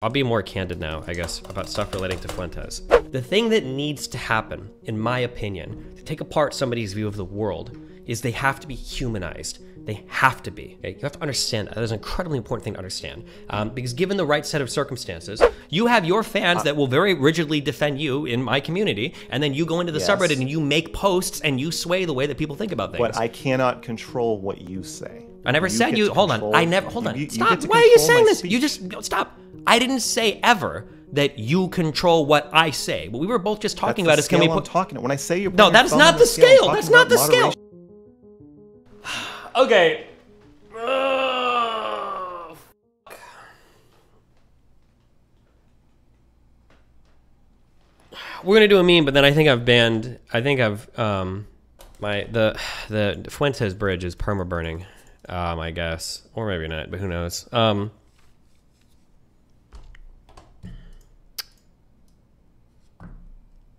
I'll be more candid now, I guess, about stuff relating to Fuentes. The thing that needs to happen, in my opinion, to take apart somebody's view of the world, is they have to be humanized. They have to be. Okay? You have to understand that. That is an incredibly important thing to understand. Um, because given the right set of circumstances, you have your fans that will very rigidly defend you in my community, and then you go into the Yes. subreddit and you make posts and you sway the way that people think about things. But I cannot control what you say. I never said you. Hold on. I never. Hold on. you- you stop. Why are you saying this? You just no, stop. I didn't say ever that you control what I say. What we were both just talking about is can we scale I'm put? talking when I say you're No, that is not the scale, scale. That's not the scale. moderation. Okay. Ugh. We're gonna do a meme, but then I think I've banned. I think I've um, my the the Fuentes Bridge is perma burning. Um, I guess, or maybe not, but who knows? Um.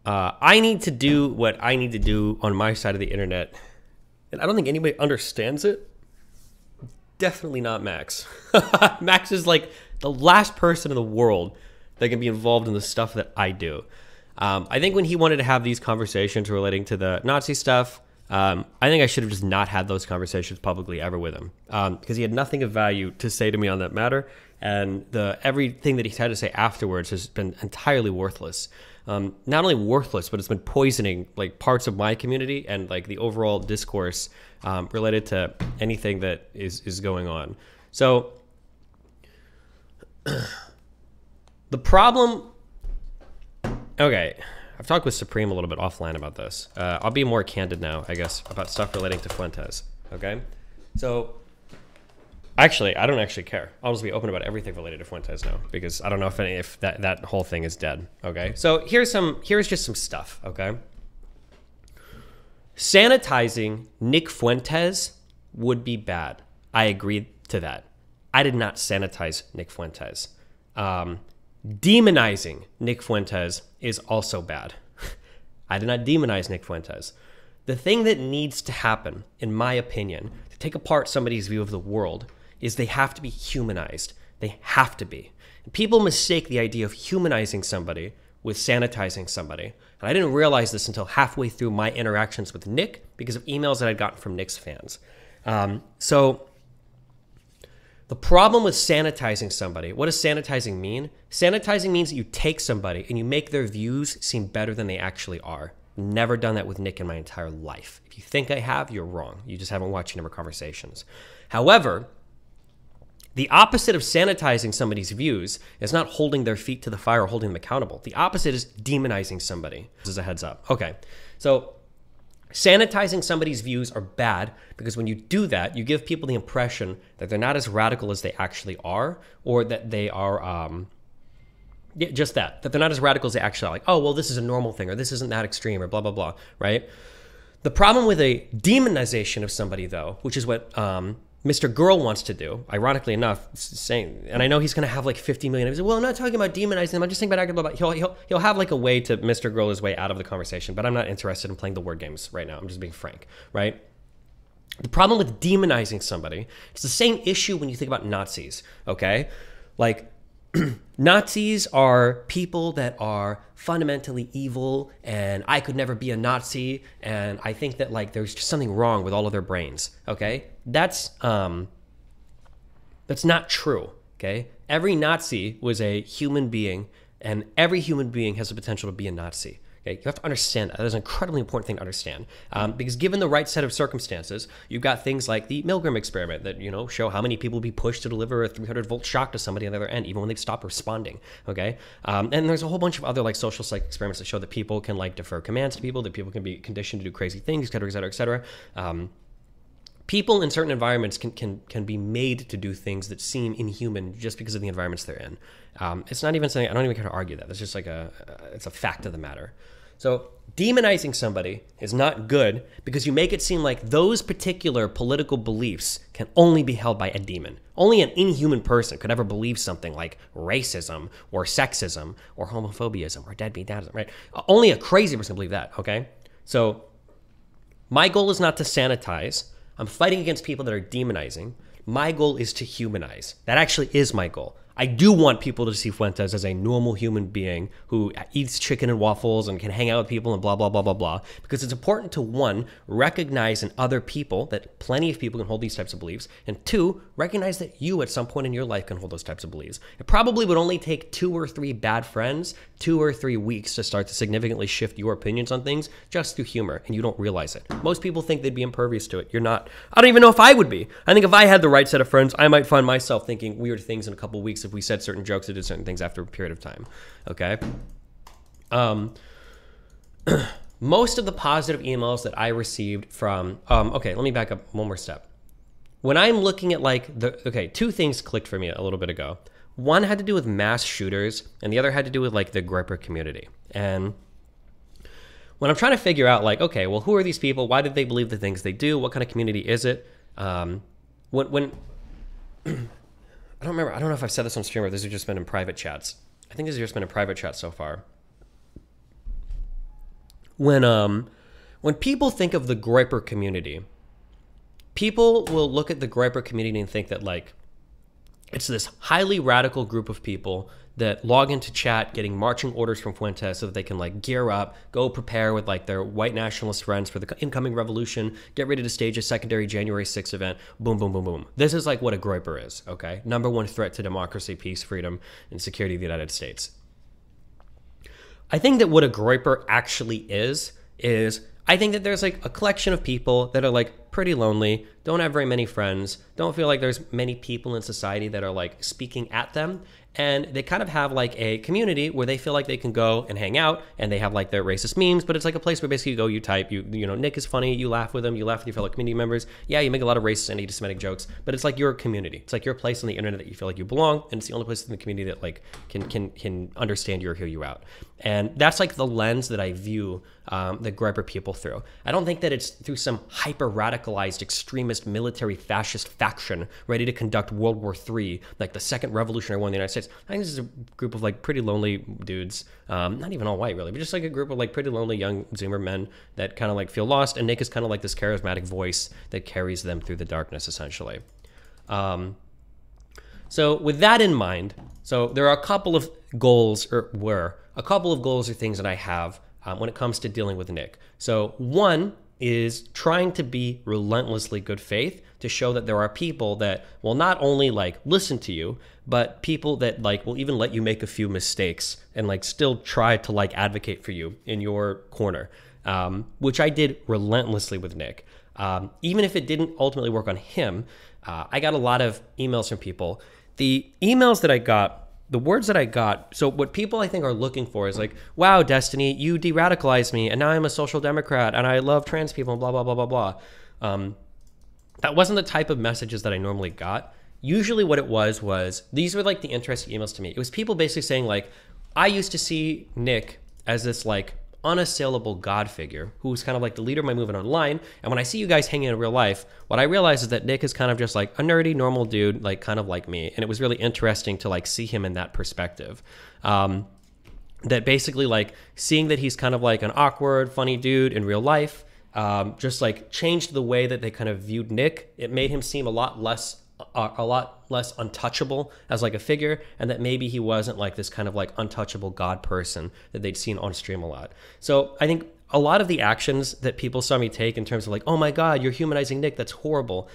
Uh, I need to do what I need to do on my side of the internet, and I don't think anybody understands it definitely not Max. Max is like the last person in the world that can be involved in the stuff that I do. Um, I think when he wanted to have these conversations relating to the Nazi stuff, um, I think I should have just not had those conversations publicly ever with him because he had nothing of value to say to me on that matter, and the everything that he's had to say afterwards has been entirely worthless. Um, not only worthless, but it's been poisoning like parts of my community and like the overall discourse um, related to anything that is is going on. So the problem. Okay, I've talked with Supreme a little bit offline about this. Uh, I'll be more candid now, I guess, about stuff relating to Fuentes. Okay, so actually, I don't actually care. I'll just be open about everything related to Fuentes now because I don't know if any, if that that whole thing is dead. Okay, so here's some here's just some stuff. Okay, sanitizing Nick Fuentes would be bad. I agree to that. I did not sanitize Nick Fuentes. Um, demonizing Nick Fuentes is also bad. I did not demonize Nick Fuentes. The thing that needs to happen, in my opinion, to take apart somebody's view of the world is they have to be humanized. They have to be. People mistake the idea of humanizing somebody with sanitizing somebody. And I didn't realize this until halfway through my interactions with Nick because of emails that I'd gotten from Nick's fans. Um, so the problem with sanitizing somebody, what does sanitizing mean? Sanitizing means that you take somebody and you make their views seem better than they actually are. Never done that with Nick in my entire life. If you think I have, you're wrong. You just haven't watched any of our conversations. However, the opposite of sanitizing somebody's views is not holding their feet to the fire or holding them accountable. The opposite is demonizing somebody. This is a heads up. Okay. So sanitizing somebody's views are bad because when you do that, you give people the impression that they're not as radical as they actually are, or that they are, um, yeah, just that, that they're not as radical as they actually are. Like, oh, well, this is a normal thing, or this isn't that extreme, or blah, blah, blah, right? The problem with a demonization of somebody, though, which is what um, Mr. Girl wants to do, ironically enough, saying, and I know he's going to have like 50 million. He's like, well, I'm not talking about demonizing him. I'm just thinking about. He'll, he'll, he'll have like a way to Mr. Girl his way out of the conversation, but I'm not interested in playing the word games right now. I'm just being frank, right? The problem with demonizing somebody, it's the same issue when you think about Nazis, okay? Like, Nazis are people that are fundamentally evil, and I could never be a Nazi, and I think that like there's just something wrong with all of their brains. Okay, that's um, that's not true. Okay, every Nazi was a human being, and every human being has the potential to be a Nazi. Okay, you have to understand that. That is an incredibly important thing to understand. Um, because given the right set of circumstances, you've got things like the Milgram experiment that you know show how many people will be pushed to deliver a 300 volt shock to somebody on the other end, even when they stop responding. Okay, um, and there's a whole bunch of other like social psych experiments that show that people can like defer commands to people, that people can be conditioned to do crazy things, et cetera, et cetera, et cetera. Um, people in certain environments can, can can be made to do things that seem inhuman just because of the environments they're in. Um, it's not even something I don't even care to argue that. That's just like a it's a fact of the matter. So demonizing somebody is not good because you make it seem like those particular political beliefs can only be held by a demon. Only an inhuman person could ever believe something like racism or sexism or homophobiaism or deadbeat dadism, right? Only a crazy person can believe that, okay? So my goal is not to sanitize. I'm fighting against people that are demonizing. My goal is to humanize. That actually is my goal. I do want people to see Fuentes as a normal human being who eats chicken and waffles and can hang out with people and blah, blah, blah, blah, blah. Because it's important to one, recognize in other people that plenty of people can hold these types of beliefs. And two, recognize that you at some point in your life can hold those types of beliefs. It probably would only take two or three bad friends, two or three weeks to start to significantly shift your opinions on things just through humor. And you don't realize it. Most people think they'd be impervious to it. You're not. I don't even know if I would be. I think if I had the right set of friends, I might find myself thinking weird things in a couple weeks if we said certain jokes or did certain things after a period of time. Okay. Um, most of the positive emails that I received from, um, okay, let me back up one more step. When I'm looking at like the, okay, two things clicked for me a little bit ago. One had to do with mass shooters, and the other had to do with like the Groyper community. And when I'm trying to figure out like, okay, well, who are these people? Why did they believe the things they do? What kind of community is it? Um, when when I don't remember. I don't know if I've said this on stream or this has just been in private chats. I think this has just been in private chat so far. When um, when people think of the Groyper community, people will look at the Groyper community and think that like it's this highly radical group of people that log into chat getting marching orders from Fuentes so that they can like gear up, go prepare with like their white nationalist friends for the incoming revolution, get ready to stage a secondary January 6th event. Boom, boom, boom, boom. This is like what a Groyper is, okay? Number one threat to democracy, peace, freedom, and security of the United States. I think that what a Groyper actually is, is I think that there's like a collection of people that are like pretty lonely, don't have very many friends, don't feel like there's many people in society that are like speaking at them, and they kind of have like a community where they feel like they can go and hang out and they have like their racist memes but it's like a place where basically you go you type you you know nick is funny you laugh with him you laugh with your fellow community members. Yeah you make a lot of racist and anti-semitic jokes but it's like your community. It's like your place on the internet that you feel like you belong and it's the only place in the community that like can can can understand you or hear you out and that's like the lens that i view um, the Groyper people through i don't think that it's through some hyper radicalized extremist military fascist faction ready to conduct world war iii like the second revolutionary war in the united states I think this is a group of like pretty lonely dudes, um, not even all white really, but just like a group of like pretty lonely young Zoomer men that kind of like feel lost. And Nick is kind of like this charismatic voice that carries them through the darkness, essentially. Um, so with that in mind, so there are a couple of goals, or were a couple of goals or things that I have um, when it comes to dealing with Nick. So one is trying to be relentlessly good faith to show that there are people that will not only like listen to you but people that like will even let you make a few mistakes and like still try to like advocate for you in your corner um, which i did relentlessly with nick um, even if it didn't ultimately work on him uh, i got a lot of emails from people the emails that i got the words that I got. So what people I think are looking for is like, wow, Destiny, you de-radicalized me, and now I'm a social democrat, and I love trans people, and blah blah blah blah blah. Um, that wasn't the type of messages that I normally got. Usually, what it was was these were like the interesting emails to me. It was people basically saying like, I used to see Nick as this like unassailable god figure who's kind of like the leader of my movement online. And when I see you guys hanging in real life, what I realize is that Nick is kind of just like a nerdy, normal dude, like kind of like me. And it was really interesting to like see him in that perspective. Um, that basically like seeing that he's kind of like an awkward, funny dude in real life, um, just like changed the way that they kind of viewed Nick. It made him seem a lot less a, a lot less untouchable as like a figure and that maybe he wasn't like this kind of like untouchable god person that they'd seen on stream a lot. So i think a lot of the actions that people saw me take in terms of like oh my god you're humanizing nick that's horrible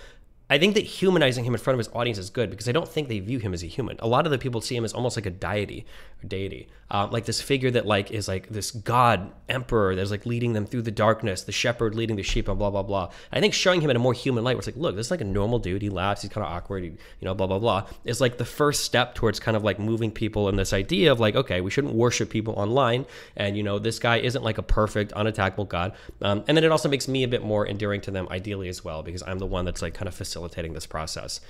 I think that humanizing him in front of his audience is good because I don't think they view him as a human. A lot of the people see him as almost like a deity or deity, uh, like this figure that like is like this god emperor that's like leading them through the darkness, the shepherd leading the sheep, and blah blah blah. I think showing him in a more human light, where it's like, look, this is like a normal dude. He laughs, he's kind of awkward, he, you know, blah blah blah, is like the first step towards kind of like moving people in this idea of like, okay, we shouldn't worship people online, and you know, this guy isn't like a perfect, unattackable god. Um, and then it also makes me a bit more endearing to them, ideally as well, because I'm the one that's like kind of facilitating facilitating this process.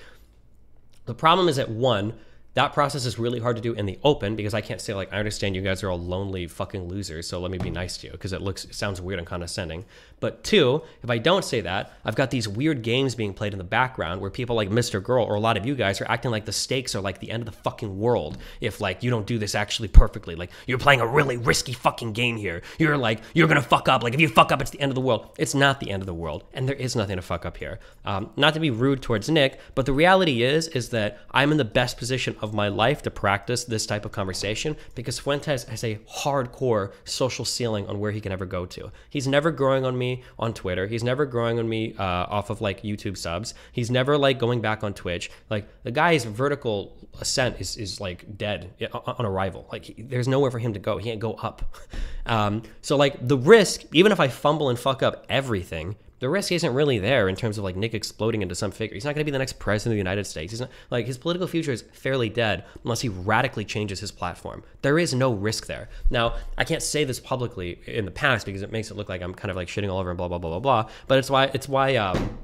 The problem is that one, that process is really hard to do in the open because I can't say like I understand you guys are all lonely fucking losers, so let me be nice to you because it looks it sounds weird and condescending. But two, if I don't say that, I've got these weird games being played in the background where people like Mr. Girl or a lot of you guys are acting like the stakes are like the end of the fucking world if like you don't do this actually perfectly. Like you're playing a really risky fucking game here. You're like you're gonna fuck up. Like if you fuck up, it's the end of the world. It's not the end of the world, and there is nothing to fuck up here. Um, not to be rude towards Nick, but the reality is is that I'm in the best position of my life to practice this type of conversation because Fuentes has a hardcore social ceiling on where he can ever go to. He's never growing on me on Twitter. He's never growing on me uh, off of like YouTube subs. He's never like going back on Twitch. Like the guy's vertical ascent is is like dead on arrival. Like he, there's nowhere for him to go. He can't go up. Um, so like the risk, even if I fumble and fuck up everything, the risk isn't really there in terms of like Nick exploding into some figure. He's not going to be the next president of the United States. He's not like his political future is fairly dead unless he radically changes his platform. There is no risk there. Now, I can't say this publicly in the past because it makes it look like I'm kind of like shitting all over and blah blah blah blah blah. But it's why it's why um,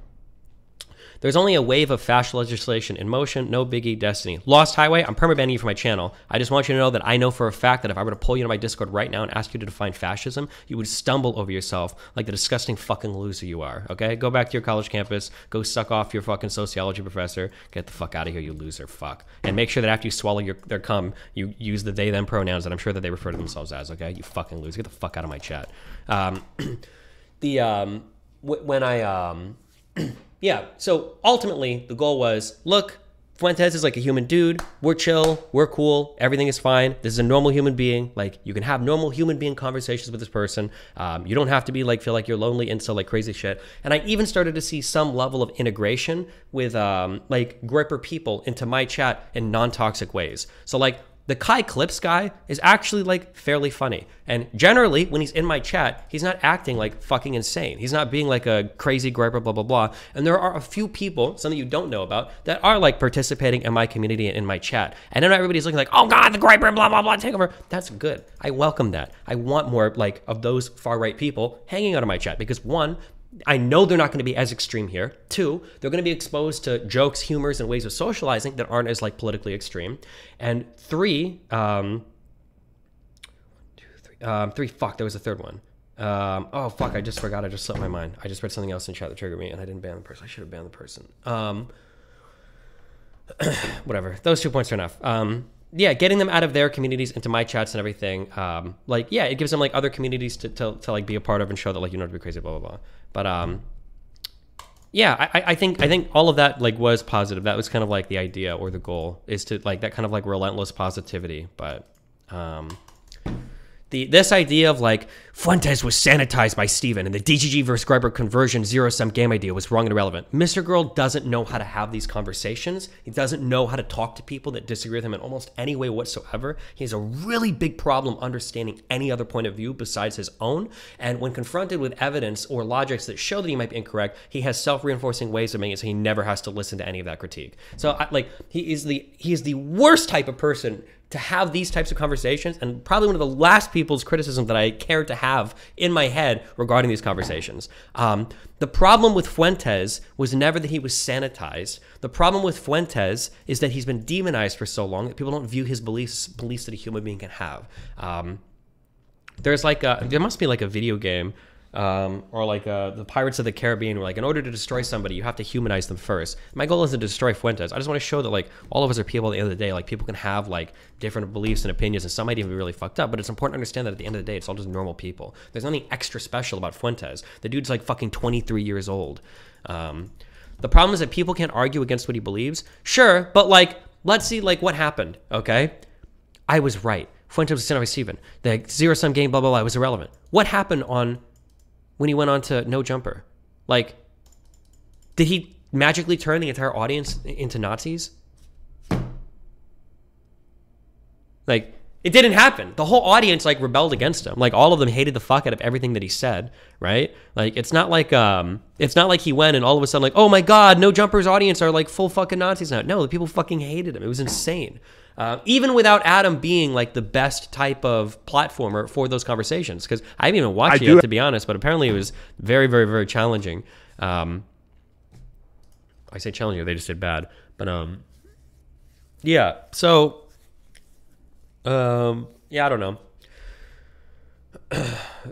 there's only a wave of fascist legislation in motion. No biggie, Destiny. Lost Highway, I'm permabanning you from my channel. I just want you to know that I know for a fact that if I were to pull you into my Discord right now and ask you to define fascism, you would stumble over yourself like the disgusting fucking loser you are. Okay? Go back to your college campus. Go suck off your fucking sociology professor. Get the fuck out of here, you loser. Fuck. And make sure that after you swallow your their cum, you use the they them pronouns that I'm sure that they refer to themselves as. Okay? You fucking loser. Get the fuck out of my chat. Um, the um, when I um. yeah, so ultimately the goal was look, Fuentes is like a human dude. We're chill. We're cool. Everything is fine. This is a normal human being. Like you can have normal human being conversations with this person. Um, you don't have to be like feel like you're lonely and so like crazy shit. And I even started to see some level of integration with um, like Groyper people into my chat in non-toxic ways. So like the Kai Clips guy is actually like fairly funny. And generally, when he's in my chat, he's not acting like fucking insane. He's not being like a crazy Groyper, blah, blah, blah. And there are a few people, some that you don't know about, that are like participating in my community and in my chat. And then everybody's looking like, oh God, the Groyper, blah, blah, blah, take over. That's good. I welcome that. I want more like of those far right people hanging out of my chat because one, I know they're not going to be as extreme here. Two, they're going to be exposed to jokes, humors, and ways of socializing that aren't as like politically extreme. And three, um, two, three, um, three. Fuck, there was a third one. Um, oh fuck, I just forgot. I just slipped my mind. I just read something else in chat that triggered me, and I didn't ban the person. I should have banned the person. Um, whatever. Those two points are enough. Um, yeah, getting them out of their communities into my chats and everything. Um, like, yeah, it gives them like other communities to, to, to like be a part of and show that like you know to be crazy, blah blah blah. But um, yeah, I, I think I think all of that like was positive. That was kind of like the idea or the goal is to like that kind of like relentless positivity. But um, the this idea of like Fuentes was sanitized by Steven and the DGG versus Groyper conversion zero sum game idea was wrong and irrelevant. Mr. Girl doesn't know how to have these conversations. He doesn't know how to talk to people that disagree with him in almost any way whatsoever. He has a really big problem understanding any other point of view besides his own. And when confronted with evidence or logics that show that he might be incorrect, he has self reinforcing ways of making it so he never has to listen to any of that critique. So I, like he is the he is the worst type of person to have these types of conversations and probably one of the last people's criticism that I care to have in my head regarding these conversations. Um, the problem with Fuentes was never that he was sanitized. The problem with Fuentes is that he's been demonized for so long that people don't view his beliefs beliefs that a human being can have. Um, there's like a, there must be like a video game um, or like uh, the Pirates of the Caribbean, where like in order to destroy somebody, you have to humanize them first. My goal isn't to destroy Fuentes. I just want to show that like all of us are people at the end of the day. Like people can have like different beliefs and opinions, and some might even be really fucked up. But it's important to understand that at the end of the day, it's all just normal people. There's nothing extra special about Fuentes. The dude's like fucking 23 years old. Um, the problem is that people can't argue against what he believes. Sure, but like let's see like what happened. Okay, I was right. Fuentes was sent by Steven. The zero sum game, blah blah blah, was irrelevant. What happened on when he went on to No Jumper? Like, did he magically turn the entire audience into Nazis? Like, it didn't happen. The whole audience like rebelled against him. Like all of them hated the fuck out of everything that he said, right? Like it's not like um it's not like he went and all of a sudden like, "Oh my god, no jumpers audience are like full fucking Nazis now." No, the people fucking hated him. It was insane. Uh, even without Adam being like the best type of platformer for those conversations, because I haven't even watched I it yet, to be honest. But apparently, it was very, very, very challenging. Um, I say challenging; they just did bad. But um, yeah. So, um, yeah, I don't know.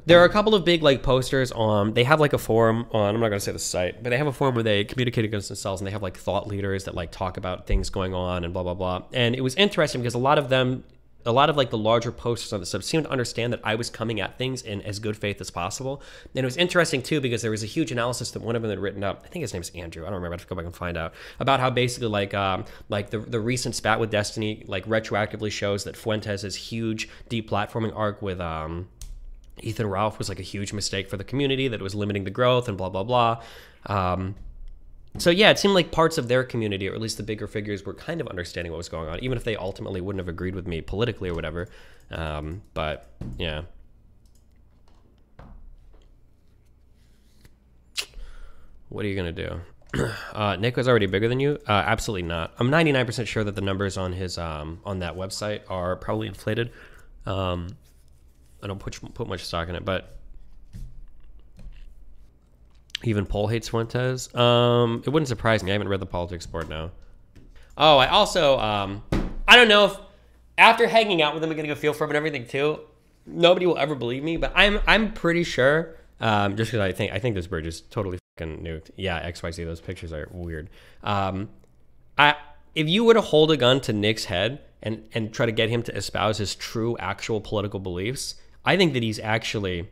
There are a couple of big like posters on they have like a forum on i'm not going to say the site but they have a forum where they communicate against themselves and they have like thought leaders that like talk about things going on and blah blah blah and it was interesting because a lot of them a lot of like the larger posters on the sub seemed to understand that I was coming at things in as good faith as possible. And it was interesting too because there was a huge analysis that one of them had written up. I think his name's Andrew. I don't remember. I have to go back and find out about how basically like um like the the recent spat with Destiny like retroactively shows that Fuentes' huge deplatforming arc with um Ethan Ralph was like a huge mistake for the community that it was limiting the growth and blah blah blah. Um, so yeah, it seemed like parts of their community, or at least the bigger figures, were kind of understanding what was going on, even if they ultimately wouldn't have agreed with me politically or whatever. Um, but yeah. What are you gonna do? Uh, Nick was already bigger than you. Uh, absolutely not. I'm 99% sure that the numbers on his um, on that website are probably inflated. Um, I don't put put much stock in it, but even Paul hates Fuentes. Um, it wouldn't surprise me. I haven't read the politics board now. Oh, I also um, I don't know if after hanging out with him and getting a feel for him and everything too, nobody will ever believe me. But I'm I'm pretty sure. Um, just because I think I think this bridge is totally fucking nuked. Yeah, X Y Z. Those pictures are weird. Um, I if you were to hold a gun to Nick's head and and try to get him to espouse his true actual political beliefs, I think that he's actually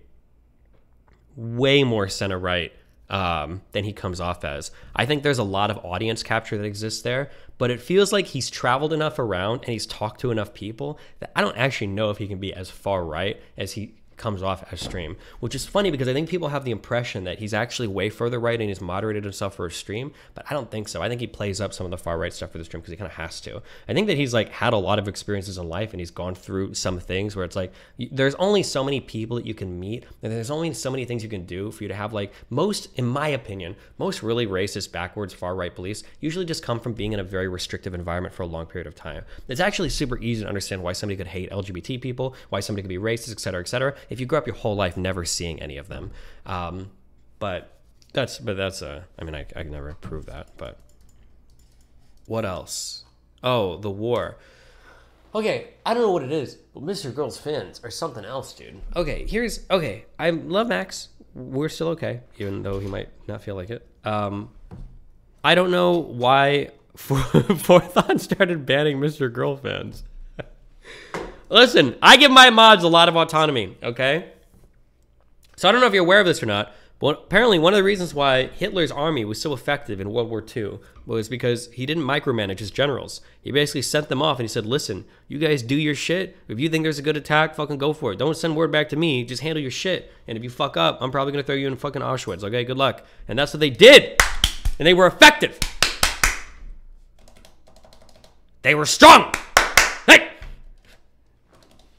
way more center right um, than he comes off as. I think there's a lot of audience capture that exists there, but it feels like he's traveled enough around and he's talked to enough people that I don't actually know if he can be as far right as he comes off as stream, which is funny because I think people have the impression that he's actually way further right and he's moderated himself for a stream, but I don't think so. I think he plays up some of the far right stuff for the stream because he kind of has to. I think that he's like had a lot of experiences in life and he's gone through some things where it's like there's only so many people that you can meet and there's only so many things you can do for you to have like most, in my opinion, most really racist, backwards, far right beliefs usually just come from being in a very restrictive environment for a long period of time. It's actually super easy to understand why somebody could hate LGBT people, why somebody could be racist, et cetera, et cetera if you grew up your whole life never seeing any of them. Um, but that's but that's a. I mean, I I can never prove that. But what else? Oh, the war. Okay, I don't know what it is, but Mr. Girl's fins are something else, dude. Okay, here's okay. I love Max. We're still okay, even though he might not feel like it. Um, I don't know why Forethought started banning Mr. Girl fans. Listen, I give my mods a lot of autonomy, okay? So I don't know if you're aware of this or not, but apparently one of the reasons why Hitler's army was so effective in World War II was because he didn't micromanage his generals. He basically sent them off and he said, listen, you guys do your shit. If you think there's a good attack, fucking go for it. Don't send word back to me. Just handle your shit. And if you fuck up, I'm probably going to throw you in fucking Auschwitz. Okay, good luck. And that's what they did. And they were effective. They were strong. Hey!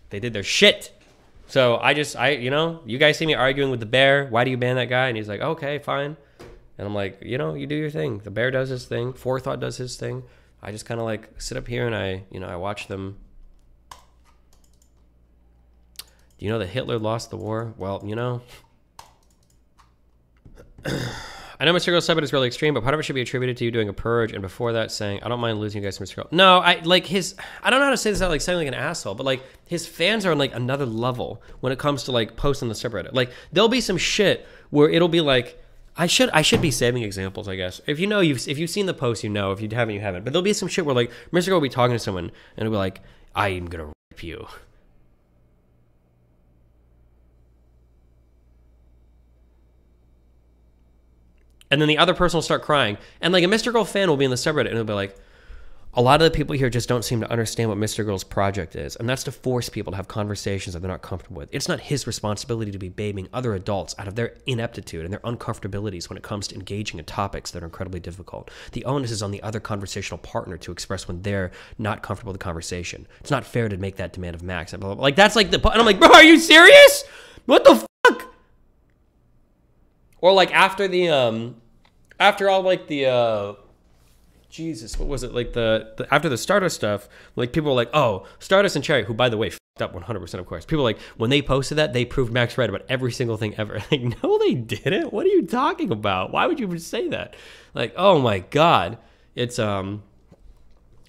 They did their shit. So I just, I, you know, you guys see me arguing with the bear. Why do you ban that guy? And he's like, okay, fine. And I'm like, you know, you do your thing. The bear does his thing. Forethought does his thing. I just kind of like sit up here and I, you know, I watch them. Do you know that Hitler lost the war? Well, you know. I know Mr. Girl said it's really extreme, but part of it should be attributed to you doing a purge, and before that, saying, "I don't mind losing you guys to Mr. Girl." No, I like his. I don't know how to say this without like sounding like an asshole, but like his fans are on like another level when it comes to like posting the subreddit. Like there'll be some shit where it'll be like. I should I should be saving examples, I guess. If you know you've if you've seen the post, you know. If you haven't, you haven't. But there'll be some shit where like Mr. Girl will be talking to someone and it'll be like, "I am gonna rip you." And then the other person will start crying. And like a Mr. Girl fan will be in the subreddit and it'll be like, a lot of the people here just don't seem to understand what Mr. Girl's project is, and that's to force people to have conversations that they're not comfortable with. It's not his responsibility to be babying other adults out of their ineptitude and their uncomfortabilities when it comes to engaging in topics that are incredibly difficult. The onus is on the other conversational partner to express when they're not comfortable with the conversation. It's not fair to make that demand of Max. Like that's like the and I'm like, bro, are you serious? What the? Or like after the um after all like the uh Jesus, what was it like the, the after the Stardust stuff? Like people were like, "Oh, Stardust and Cherry," who by the way fucked up 100 percent, of course. People like when they posted that, they proved Max right about every single thing ever. Like, no, they didn't. What are you talking about? Why would you say that? Like, oh my god, it's um.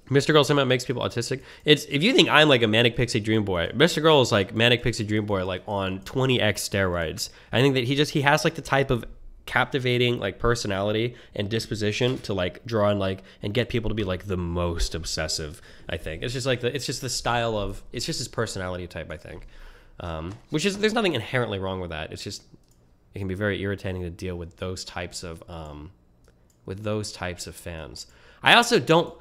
Mr. Girl somehow makes people autistic. It's if you think I'm like a manic pixie dream boy, Mr. Girl is like manic pixie dream boy like on 20x steroids. I think that he just he has like the type of captivating like personality and disposition to like draw and like and get people to be like the most obsessive. I think it's just like the it's just the style of it's just his personality type. I think, um, which is there's nothing inherently wrong with that. It's just it can be very irritating to deal with those types of um, with those types of fans. I also don't.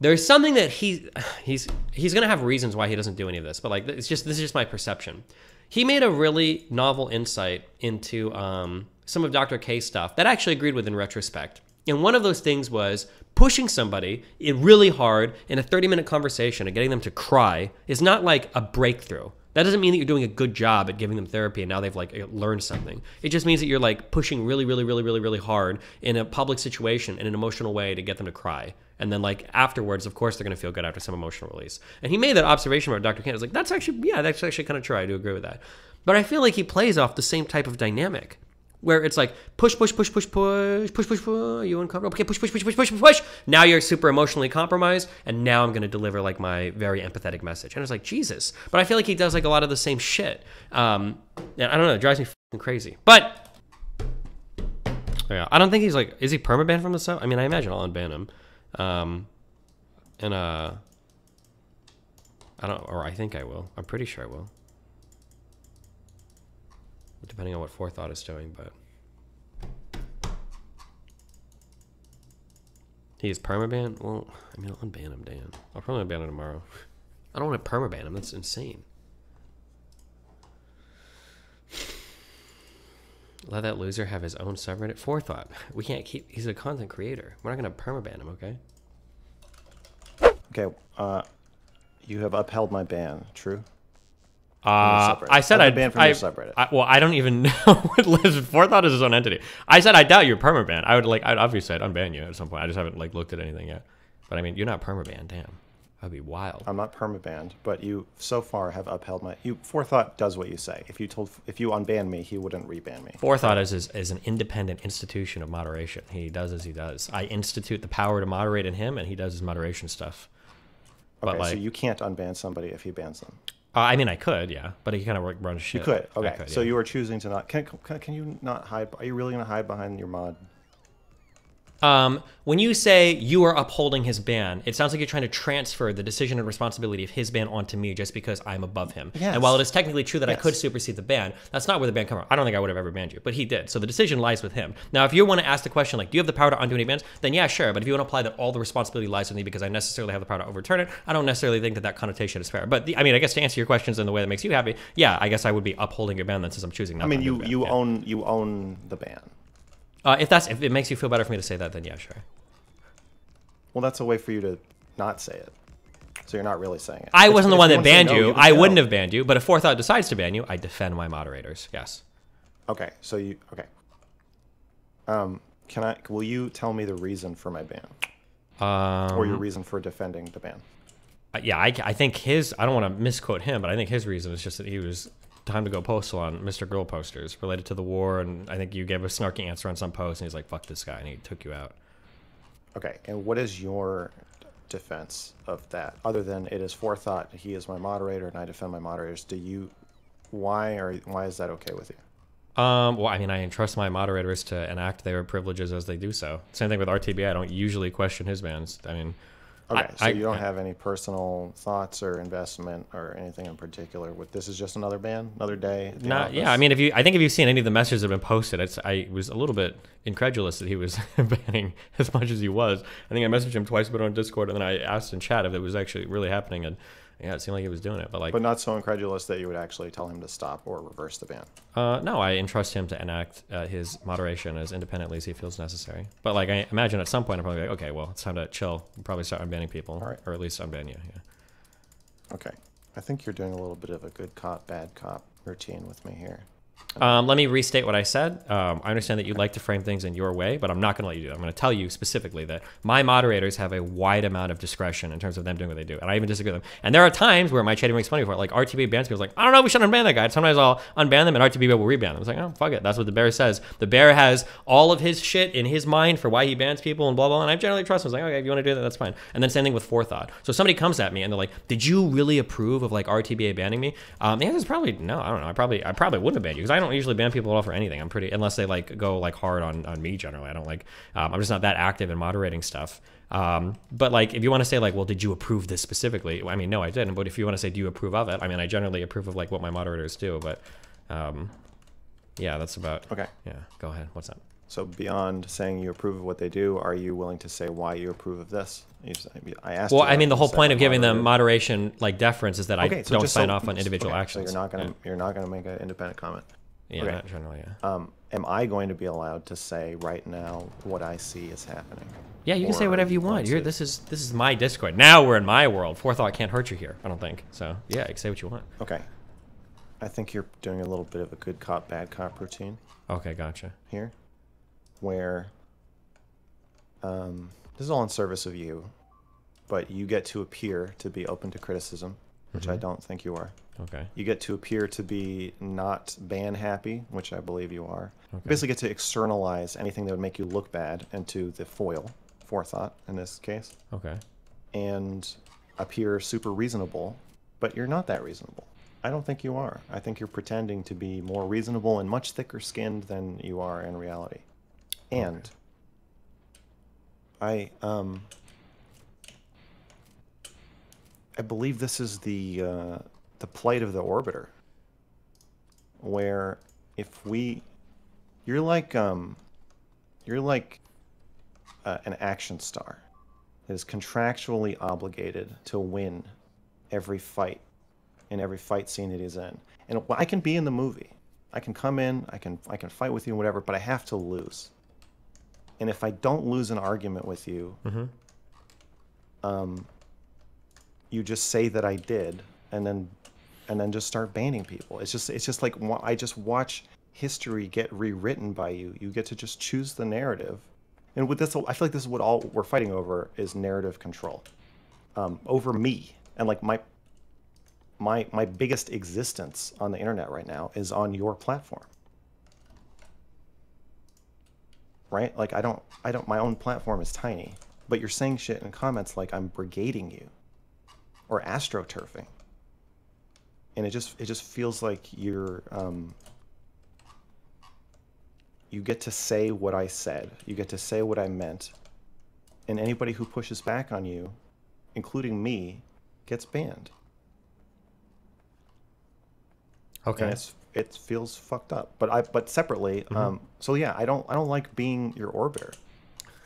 There's something that he he's he's gonna have reasons why he doesn't do any of this, but like it's just this is just my perception. He made a really novel insight into um, some of Dr. K's stuff that I actually agreed with in retrospect. And one of those things was pushing somebody really hard in a 30 minute conversation and getting them to cry is not like a breakthrough. That doesn't mean that you're doing a good job at giving them therapy and now they've like learned something. It just means that you're like pushing really, really, really, really, really hard in a public situation in an emotional way to get them to cry. And then like afterwards, of course, they're gonna feel good after some emotional release. And he made that observation about Dr. K. I was like, that's actually yeah, that's actually kind of true. I do agree with that. But I feel like he plays off the same type of dynamic where it's like push, push, push, push, push, push, push, push. You uncomfortable? Okay, push, push, push, push, push, push. Now you're super emotionally compromised, and now I'm gonna deliver like my very empathetic message. And it's like Jesus, but I feel like he does like a lot of the same shit. Um, and I don't know, it drives me crazy. But yeah, I don't think he's like, is he permabanned from the sub? I mean, I imagine I'll unban him. Um, and uh, I don't, or I think I will. I'm pretty sure I will depending on what forethought is doing, but he is permaban. Well, I mean, I'll unban him, Dan. I'll probably unban him tomorrow. I don't want to permaban him. That's insane. Let that loser have his own subreddit. Forethought. We can't keep. He's a content creator. We're not going to permaban him. Okay. Okay. Uh, you have upheld my ban. True. Uh, I said I'd ban from I, your subreddit. I, well, I don't even know what lives. Forethought is his own entity. I said I doubt you're permaban. I would like. I'd obviously I'd unban you at some point. I just haven't like looked at anything yet. But I mean, you're not permaban. Damn, that'd be wild. I'm not permabanned, but you so far have upheld my. You forethought does what you say. If you told, if you unban me, he wouldn't reban me. Forethought is, is is an independent institution of moderation. He does as he does. I institute the power to moderate in him, and he does his moderation stuff. Okay, But like, so you can't unban somebody if he bans them. uh, I mean, I could, yeah, but he kind of runs shit. You could. Okay. could, so yeah. you are choosing to not. Can, can can you not hide? Are you really gonna hide behind your mod? Um, when you say you are upholding his ban, it sounds like you're trying to transfer the decision and responsibility of his ban onto me just because I'm above him. Yes. And while it is technically true that I could supersede the ban, that's not where the ban comes from. I don't think I would have ever banned you, but he did. So the decision lies with him. Now, if you want to ask the question like, do you have the power to undo any bans? Then yeah, sure. But if you want to apply that all the responsibility lies with me because I necessarily have the power to overturn it, I don't necessarily think that that connotation is fair. But the, I mean, I guess to answer your questions in the way that makes you happy, yeah, I guess I would be upholding your ban then since I'm choosing not I mean, you undo ban. you Yeah. own you own the ban. Uh, if that's if it makes you feel better for me to say that, then yeah, sure. Well, that's a way for you to not say it. So you're not really saying it. I If- wasn't the one that banned no, you. can I say wouldn't have banned you. But if Forethought decides to ban you, I defend my moderators. Yes. Okay, so you okay. Um, can I? Will you tell me the reason for my ban, Um, or your reason for defending the ban? uh, yeah, I, I think his. I don't want to misquote him, but I think his reason is just that he was time to go postal on Mr. Girl posters related to the war, and I think you gave a snarky answer on some post, and he's like, "Fuck this guy," and he took you out. Okay, and what is your defense of that? Other than it is forethought, he is my moderator, and I defend my moderators. Do you? Why are why is that okay with you? Um, well, I mean, I entrust my moderators to enact their privileges as they do so. Same thing with RTB. I don't usually question his bans. I mean, Okay, I- so I- you don't have any personal thoughts or investment or anything in particular with this is just another ban, another day. Not, yeah. I mean, if you, I think if you've seen any of the messages that have been posted, it's, I was a little bit incredulous that he was banning as much as he was. I think I messaged him twice, but on Discord, and then I asked in chat if it was actually really happening, and yeah, it seemed like he was doing it. But like, but not so incredulous that you would actually tell him to stop or reverse the ban. uh, no, I entrust him to enact uh, his moderation as independently as he feels necessary. But like, I imagine at some point, I'm probably like, okay, well, it's time to chill. Probably start unbanning people, right. or at least unban you. Yeah. Okay, I think you're doing a little bit of a good cop, bad cop routine with me here. Um, let me restate what I said. Um, I understand that you'd like to frame things in your way, but I'm not going to let you do that. I'm going to tell you specifically that my moderators have a wide amount of discretion in terms of them doing what they do, and I even disagree with them. And there are times where my chatting makes funny for it. Like RTB bans people, like I don't know, we should unban that guy. Sometimes I'll unban them, and RTB will reban them. It's like, oh fuck it, that's what the bear says. The bear has all of his shit in his mind for why he bans people and blah blah. And I generally trust him. It's like, okay, if you want to do that, that's fine. And then same thing with forethought. So somebody comes at me and they're like, did you really approve of like RTBA banning me? Um, the answer is probably no. I don't know. I probably I probably wouldn't have banned you because I don't usually ban people at all for anything. I'm pretty unless they like go like hard on on me. Generally, I don't like. Um, I'm just not that active in moderating stuff. Um, but like, if you want to say like, well, did you approve this specifically? I mean, no, I didn't. But if you want to say, do you approve of it? I mean, I generally approve of like what my moderators do. But um, yeah, that's about. Okay. Yeah, go ahead. What's up? So beyond saying you approve of what they do, are you willing to say why you approve of this? I asked. Well, I mean, the whole point of giving them moderation like deference is that I so don't sign so- off on individual okay, actions. So you're not gonna Yeah. you're not gonna make an independent comment. Yeah, Okay. not generally, yeah. Um, am I going to be allowed to say right now what I see is happening? Yeah, you can say whatever you want. You're, this is this is my Discord. Now we're in my world. Forethought can't hurt you here. I don't think. So yeah, you can say what you want. Okay. I think you're doing a little bit of a good cop, bad cop routine Okay, gotcha. here, where um, this is all in service of you, but you get to appear to be open to criticism, which I don't think you are. Okay. You get to appear to be not ban happy, which I believe you are. You Okay. basically get to externalize anything that would make you look bad into the foil, forethought in this case, Okay. and appear super reasonable, but you're not that reasonable. I don't think you are. I think you're pretending to be more reasonable and much thicker skinned than you are in reality. And I um I believe this is the uh, the plight of the orbiter, where if we, you're like um, you're like uh, an action star that is contractually obligated to win every fight in every fight scene that he's in. And I can be in the movie. I can come in, I can I can fight with you, and whatever, but I have to lose. And if I don't lose an argument with you, um, you just say that I did, and then and then just start banning people. It's just it's just like I just watch history get rewritten by you. You get to just choose the narrative, and with this, I feel like this is what all we're fighting over is narrative control um, over me, and like my my my biggest existence on the internet right now is on your platform. Right? Like I don't I don't my own platform is tiny, but you're saying shit in comments like I'm brigading you or astroturfing. And it just it just feels like you're um you get to say what I said. You get to say what I meant. And anybody who pushes back on you, including me, gets banned. Okay. and it's it feels fucked up. But I but separately, Mm-hmm. um, so yeah, I don't I don't like being your orbiter.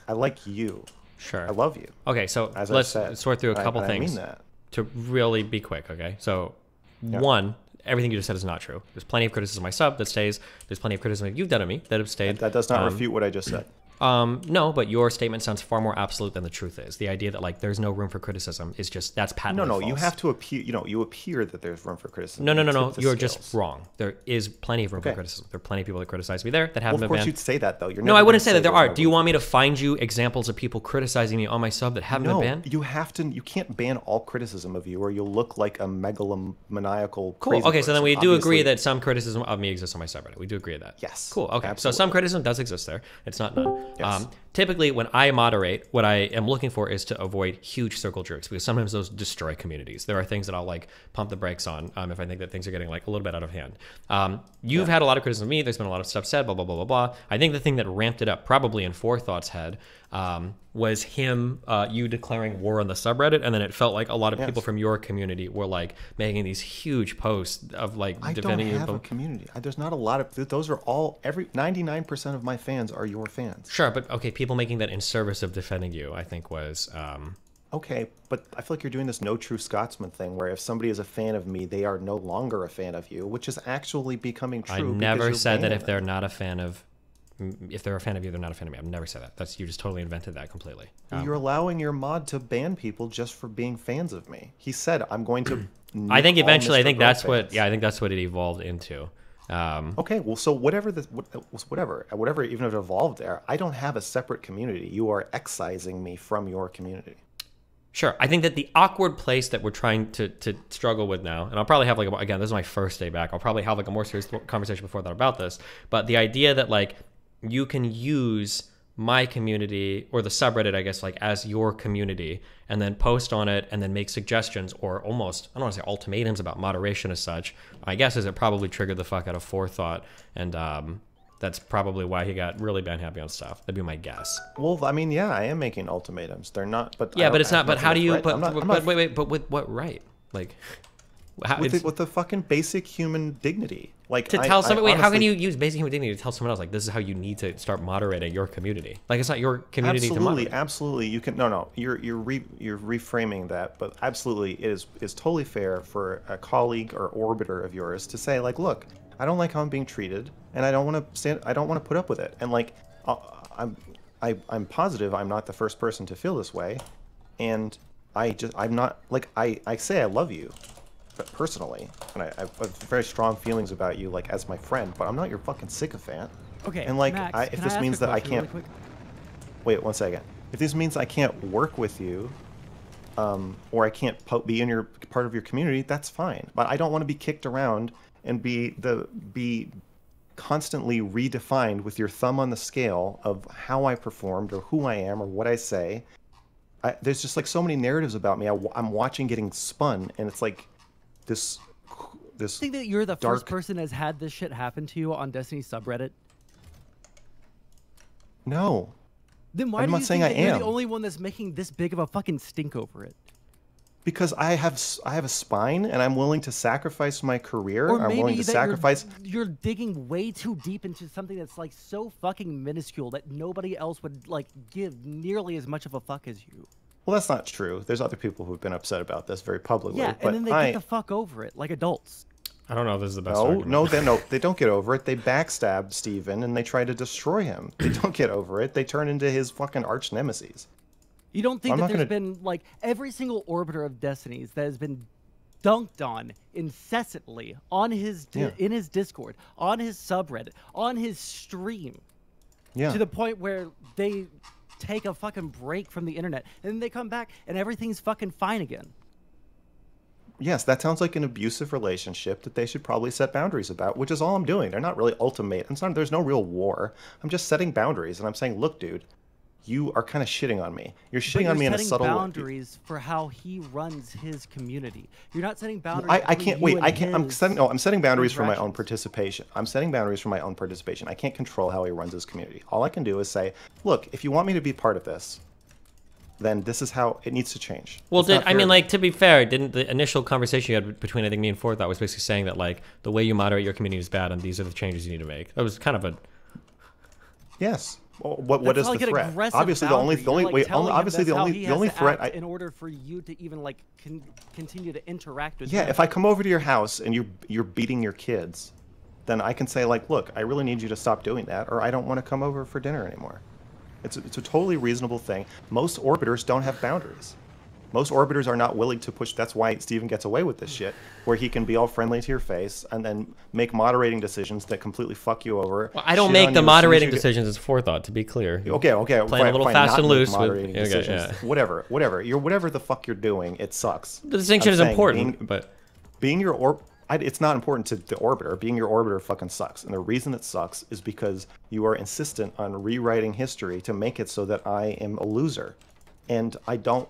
I like you. Sure. I love you. Okay, so As let's I sort through a couple and things I mean that. To really be quick. Okay, so one, everything you just said is not true. There's plenty of criticism of my sub that stays. There's plenty of criticism you've done of me that have stayed. That does not Um, refute what I just said. Um, no, but your statement sounds far more absolute than the truth is. The idea that like there's no room for criticism is just that's No, patently no, you false. have to appear. You know, you appear that there's room for criticism. No, no, no, no. You're just wrong. There is plenty of room for criticism. There are plenty of people that criticize me there that haven't of been course, banned. you'd say that though. You're No, I wouldn't gonna say that there are. Do you want me to find you examples of people criticizing me on my sub that haven't No, been banned? you have to. You can't ban all criticism of you, or you'll look like a megalomaniacal. Cool. crazy Okay, so then we do agree that some criticism of me exists on my subreddit. We do agree that. Yes, Cool. Okay. So some criticism does exist there. It's not none. Yes. Um, typically, when I moderate, what I am looking for is to avoid huge circle jerks because sometimes those destroy communities. There are things that I'll like pump the brakes on um, if I think that things are getting like a little bit out of hand. Um, you've had a lot of criticism of me. There's been a lot of stuff said. Blah blah blah blah blah. I think the thing that ramped it up, probably in Forethought's head, um, was him, uh, you declaring war on the subreddit, and then it felt like a lot of Yes. people from your community were like making these huge posts of like I don't defending you. have a community. There's not a lot of. Those are all. Every 99% of my fans are your fans. Sure, but okay, people making that in service of defending you, I think was um, Okay, but I feel like you're doing this no true Scotsman thing, where if somebody is a fan of me, they are no longer a fan of you, which is actually becoming true. I never said that if they're not a fan of, if they're a fan of you, they're not a fan of me. I've never said that. That's you just totally invented that completely. Um, You're allowing your mod to ban people just for being fans of me. He said, "I'm going to." I think eventually, I think that's what. Yeah, I think that's what it evolved into. Um, Okay, well, so whatever the what- whatever whatever even if it evolved there, I don't have a separate community. You are excising me from your community. Sure. I think that the awkward place that we're trying to, to struggle with now, and I'll probably have like, a, again, this is my first day back. I'll probably have like a more serious conversation before that about this. But the idea that like you can use my community or the subreddit, I guess, like as your community, and then post on it and then make suggestions or almost, I don't want to say ultimatums about moderation as such. I guess is it probably triggered the fuck out of forethought. And um, that's probably why he got really bad happy on stuff. That'd be my guess. Well, I mean, yeah, I am making ultimatums. They're not, but Yeah, but it's not. But how do you? threat- But, not- but, not wait, wait. But with what right? Like, how, with, the, with the fucking basic human dignity. Like to I- tell I somebody. Wait, how can you use basic human dignity to tell someone else like this is how you need to start moderating your community? Like it's not your community to Absolutely, moderate. absolutely. You can no, no. You're you're re, you're reframing that, but absolutely, it is is totally fair for a colleague or orbiter of yours to say like, look, I don't like how I'm being treated, and I don't want to stand. I don't want to put up with it. And like, uh, I'm I, I'm positive I'm not the first person to feel this way, and I just I'm not like I I say I love you, but personally, and I, I have very strong feelings about you like as my friend, but I'm not your fucking sycophant. Okay. And like, Max, I, if this means that I can't quick? wait one second. If this means I can't work with you, um, or I can't po- be in your part of your community, that's fine. But I don't want to be kicked around and be the be constantly redefined with your thumb on the scale of how I performed or who I am or what I say. I, there's just like so many narratives about me. I, am watching getting spun, and it's like this this I think that you're the dark- first person that's had this shit happen to you on Destiny subreddit. no. Then why I'm do not you saying think I am. the only one that's making this big of a fucking stink over it? Because I have I have a spine, and I'm willing to sacrifice my career. Or I'm maybe willing to that sacrifice. you're, you're digging way too deep into something that's like so fucking minuscule that nobody else would like give nearly as much of a fuck as you. Well, that's not true. There's other people who've been upset about this very publicly. Yeah, but and then they I, get the fuck over it like adults. I don't know if this is the best. no, argument. no, they no, they don't get over it. They backstab Steven and they try to destroy him. They don't get over it. They turn into his fucking arch nemesis. You don't think I'm that not there's gonna- been like every single orbiter of Destinies that has been dunked on incessantly on his di- Yeah. in his Discord, on his subreddit, on his stream, Yeah. to the point where they take a fucking break from the internet and then they come back and everything's fucking fine again. yes, that sounds like an abusive relationship that they should probably set boundaries about, which is all I'm doing. They're not really ultimate. It's not, there's no real war. I'm just setting boundaries and I'm saying, look, dude, you are kind of shitting on me. You're But shitting you're on me in a setting subtle way. boundaries for how he runs his community. You're not setting boundaries. I, I between can't you wait. I can't. I'm his setting. No, I'm setting boundaries for my own participation. I'm setting boundaries for my own participation. I can't control how he runs his community. All I can do is say, look, if you want me to be part of this, then this is how it needs to change. Well, did I mean like to be fair? Didn't the initial conversation you had between I think me and Forethought was basically saying that like the way you moderate your community is bad, and these are the changes you need to make. That was kind of a Yes. Well, what what That's is the threat? Obviously, the only the only like, wait. Only, obviously, the only the only threat. I, in order for you to even like con- continue to interact with yeah, if I come over to your house and you you're beating your kids, then I can say like, look, I really need you to stop doing that, or I don't want to come over for dinner anymore. It's a, it's a totally reasonable thing. Most orbiters don't have boundaries. Most orbiters are not willing to push. That's why Steven gets away with this shit, where he can be all friendly to your face and then make moderating decisions that completely fuck you over. Well, I don't make the you as soon as moderating decisions as Forethought. To be clear. Okay, okay. Playing a little fine, fast and loose with- moderating okay, decisions. yeah. Whatever, whatever. You're whatever the fuck you're doing. It sucks. The distinction I'm is saying important, being- but being your orb I, it's not important to the orbiter being your orbiter fucking sucks and the reason it sucks is because you are insistent on rewriting history to make it so that i am a loser and i don't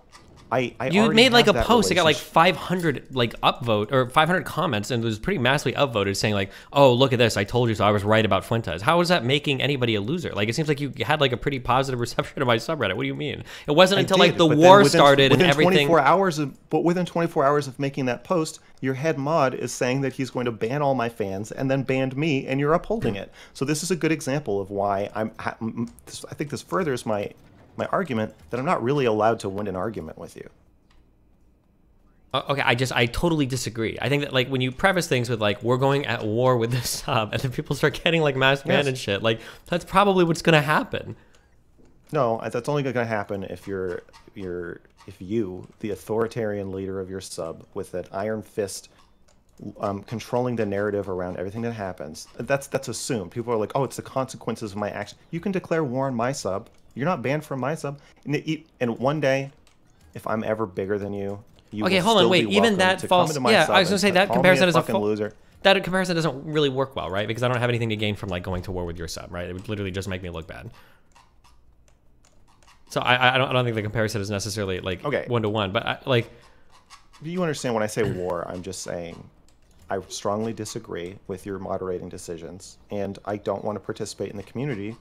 i, I you made like a post. It got like 500 like upvote or 500 comments, and it was pretty massively upvoted, saying like, "Oh, look at this! I told you so. I was right about Fuentes." How is that making anybody a loser? Like, it seems like you had like a pretty positive reception of my subreddit. What do you mean? It wasn't until did, like the war within- started and within everything. 24 hours of, but within 24 hours of making that post, your head mod is saying that he's going to ban all my fans and then banned me, and you're upholding it. So this is a good example of why I'm. ha- m- m- this- I think this furthers my my argument that I'm not really allowed to win an argument with you. Uh, Okay, I just I totally disagree. I think that like when you preface things with like we're going at war with this sub, and then people start getting like mass banned Yes. and shit, like that's probably what's gonna happen. No, that's only going to happen if you're you're if you, the authoritarian leader of your sub, with that iron fist, um, controlling the narrative around everything that happens. That's that's assumed. People are like, oh, it's the consequences of my action. You can declare war on my sub. You're not banned from my sub. And, and one day, if I'm ever bigger than you, you Okay, will hold on, still wait. Even that false. Come into my Yeah, I was gonna say that comparison is a fucking loser. That comparison doesn't really work well, right? Because I don't have anything to gain from like going to war with your sub, right? It would literally just make me look bad. So I, I don't, I don't think the comparison is necessarily like Okay. one to one, but I, like Do you understand when I say war? I'm just saying I strongly disagree with your moderating decisions, and I don't want to participate in the community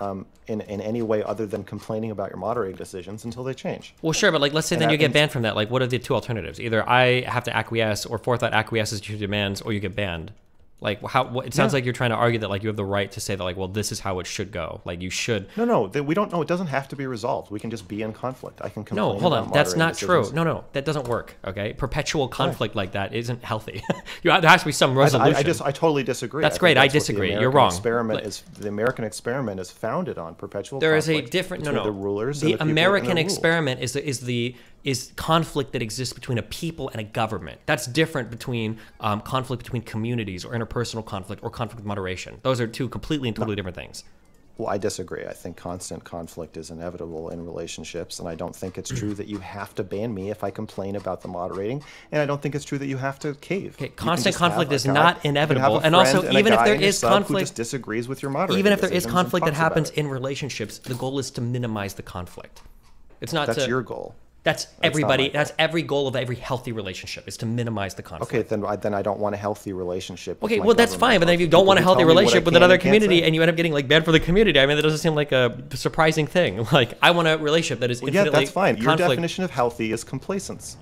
um, in, in any way other than complaining about your moderating decisions until they change. Well, sure, but like, let's say And then you get banned from that. Like, what are the two alternatives? Either I have to acquiesce, or Forethought acquiesces to your demands, or you get banned. Like, how? It sounds Yeah. like you're trying to argue that like you have the right to say that like, well, this is how it should go. Like, you should. No, no, we don't know. It doesn't have to be resolved. We can just be in conflict. I can complain. No, hold on. That's not true. decisions. No, no, that doesn't work. Okay, perpetual conflict like that isn't healthy. you have, there has to be some resolution. I, I just I totally disagree. That's think great. I disagree. You're wrong. Experiment But- is the American experiment is founded on perpetual. there is a different no no the rulers. the and the american experiment is the, is the is conflict that exists between a people and a government. That's different between um, conflict between communities or interpersonal conflict or conflict with moderation. Those are two completely and totally different things. Well, I disagree. I think constant conflict is inevitable in relationships, and I don't think it's true that you have to ban me if I complain about the moderating, and I don't think it's true that you have to cave. Okay, constant conflict is guy- not you can have inevitable, and also, friend a even if there is conflict- just disagrees with your even if there is conflict that happens in relationships the goal is to minimize the conflict. It's not that's to your goal. That's everybody that's every goal of every healthy relationship is to minimize the conflict Okay, then I then I don't want a healthy relationship. Okay, well that's fine, but then if you don't want a healthy tell me what I relationship with another and community and you end up getting like bad for the community, I mean that doesn't seem like a surprising thing. Like I want a relationship that is Well, yeah, that's fine. Your definition of healthy is complacence.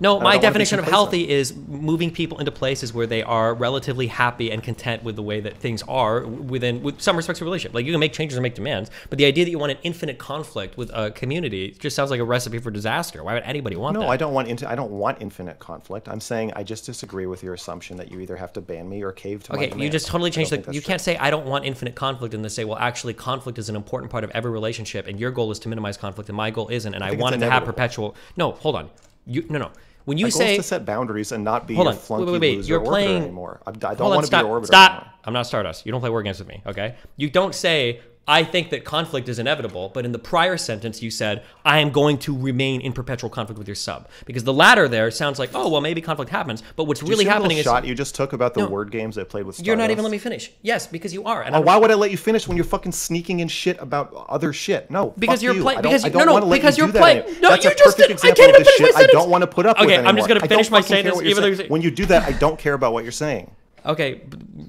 No, my definition of healthy is moving people into places where they are relatively happy and content with the way that things are within with some respects of relationship. Like you can make changes and make demands, but the idea that you want an infinite conflict with a community just sounds like a recipe for disaster. Why would anybody want No, that? I don't want into, I don't want infinite conflict. I'm saying I just disagree with your assumption that you either have to ban me or cave to my Okay, you just totally I changed the. You true. can't say I don't want infinite conflict and then say, well, actually, conflict is an important part of every relationship, and your goal is to minimize conflict, and my goal isn't, and I, think it's want it to have perpetual. No, hold on. You no no. When you My say to set boundaries and not be Hold on. Wait, flunky wait, wait. You're orbiter playing- anymore. I, I don't want to be your orbiter stop. anymore. I'm not Stardust. You don't play war games with me, okay? You don't say I think that conflict is inevitable, but in the prior sentence you said I am going to remain in perpetual conflict with your sub because the latter there sounds like oh well maybe conflict happens, but what's Did you really see the little happening is shot you just took about the No. word games I played with. you're not even Stardust? let me finish. Yes, because you are. And Oh, why would I let you finish when you're fucking sneaking in shit about other shit? No, Because you're playing- because I you- don't no, no, want to because you you're that playing- no, That's you a just perfect did- I can't of even the finish my shit I don't want to put up with Okay, I'm just gonna finish my sentence, even saying. when you do that, I don't care about what you're saying. Okay,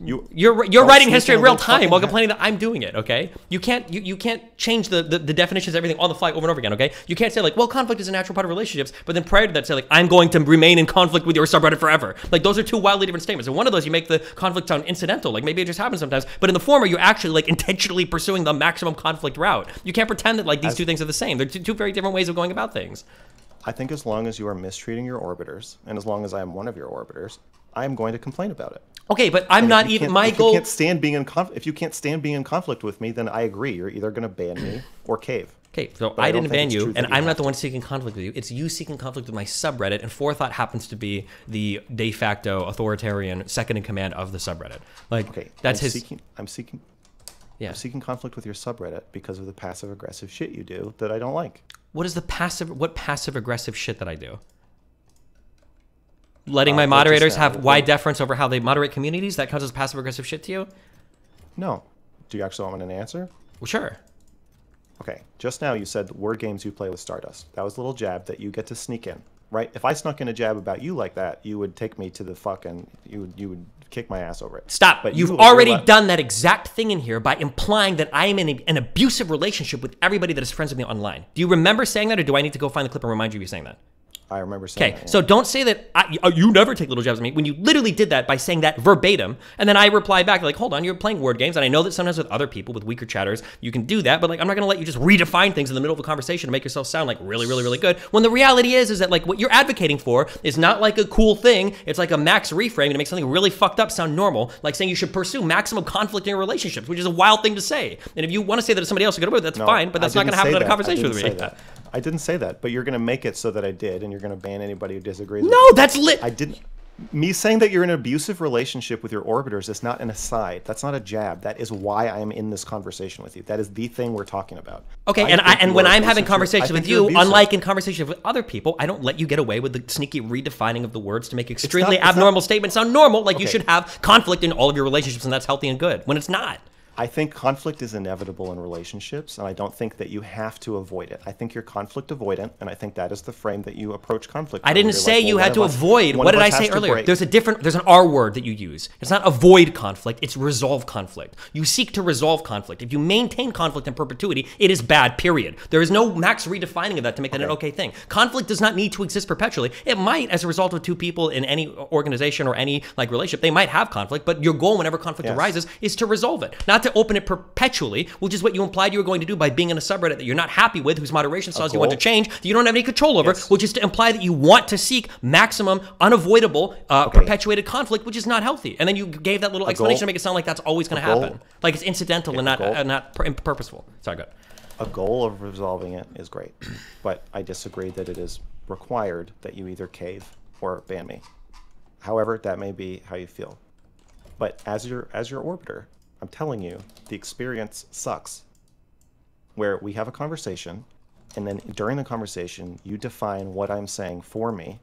You- you're you're writing history in real time while complaining that I'm doing it. Okay, you can't you, you can't change the, the the definitions of everything on the fly over and over again. Okay, you can't say like well conflict is a natural part of relationships, but then prior to that say like I'm going to remain in conflict with your subreddit forever. Like those are two wildly different statements. And one of those you make the conflict sound incidental, like maybe it just happens sometimes. But in the former, you're actually like intentionally pursuing the maximum conflict route. You can't pretend that like these two things are the same. They're two, two very different ways of going about things. I think as long as you are mistreating your orbiters, and as long as I am one of your orbiters, I am going to complain about it. Okay, but I'm And not even my if goal. You can't stand being in conf- if you can't stand being in conflict with me, then I agree. You're either going to ban me or cave. Okay, so But I didn't ban you, and you I'm not the one seeking conflict with you. It's you seeking conflict with my subreddit, and Forethought happens to be the de facto authoritarian second in command of the subreddit. Like Okay, that's I'm his. Seeking, I'm seeking. yeah. I'm seeking conflict with your subreddit because of the passive aggressive shit you do that I don't like. What is the passive? What passive aggressive shit that I do? Letting my moderators have wide deference over how they moderate communities. That counts as passive aggressive shit to you? No. Do you actually want an answer? Well, sure. Okay, just now you said word games you play with Stardust. That was a little jab that you get to sneak in, right? If I snuck in a jab about you like that, you would take me to the fucking, you would, you would kick my ass over it. Stop. But You've you- already done that exact thing in here by implying that I am in a, an abusive relationship with everybody that is friends with me online. Do you remember saying that, or do I need to go find the clip and remind you of you saying that? I remember saying Okay, so don't say that I, uh, you never take little jabs at me when you literally did that by saying that verbatim, and then I reply back like, "Hold on, you're playing word games, and I know that sometimes with other people, with weaker chatters, you can do that, but like, I'm not gonna let you just redefine things in the middle of a conversation to make yourself sound like really, really, really good. When the reality is, is that like what you're advocating for is not like a cool thing. It's like a max reframe to make something really fucked up sound normal, like saying you should pursue maximum conflict in your relationships, which is a wild thing to say. And if you want to say that to somebody else, you get away with it, that's No, fine, but that's not gonna happen in a conversation with me. that. I didn't say that, but you're going to make it so that I did, and you're going to ban anybody who disagrees. with No, that's lit. I didn't. Me saying that you're in an abusive relationship with your orbiters is not an aside. That's not a jab. That is why I am in this conversation with you. That is the thing we're talking about. Okay, and I and when I'm having I conversations with you, unlike in conversations with other people, I don't let you get away with the sneaky redefining of the words to make extremely not- abnormal statements sound normal, like you should have conflict in all of your relationships and that's healthy and good when it's not. I think conflict is inevitable in relationships, and I don't think that you have to avoid it. I think you're conflict avoidant, and I think that is the frame that you approach conflict. I didn't say like, you well, had to us- avoid. What did I say earlier? break. There's a different. There's an R word that you use. It's not avoid conflict. It's resolve conflict. You seek to resolve conflict. If you maintain conflict in perpetuity, it is bad. Period. There is no max redefining of that to make that an okay thing. Conflict does not need to exist perpetually. It might, as a result of two people in any organization or any like relationship, they might have conflict. But your goal, whenever conflict Yes. arises, is to resolve it, not to open it perpetually, which is what you implied you were going to do by being in a subreddit that you're not happy with, whose moderation styles you want to change, that you don't have any control over, Yes. which is to imply that you want to seek maximum, unavoidable, uh, perpetuated conflict, which is not healthy. And then you gave that little explanation goal- to make it sound like that's always going to a goal- happen, like it's incidental and not uh, not pur- purposeful. Sorry, go ahead. a goal of resolving it is great, but I disagree that it is required that you either cave or ban me. However, that may be how you feel. But as your as your orbiter, I'm telling you, the experience sucks. Where we have a conversation, and then during the conversation, you define what I'm saying for me,